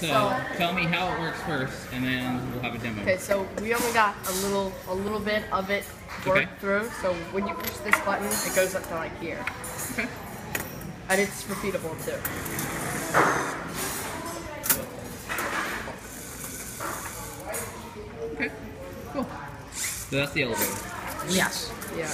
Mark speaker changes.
Speaker 1: so,
Speaker 2: so-
Speaker 1: tell me how it works first, and then we'll have a demo.
Speaker 2: Okay, so we only got a little a little bit of it worked
Speaker 1: Okay.
Speaker 2: through. So when you push this button, it goes up to like here.
Speaker 1: Okay.
Speaker 2: And it's repeatable too.
Speaker 1: Okay. Cool. So that's the elevator.
Speaker 3: Yes.
Speaker 2: Yeah.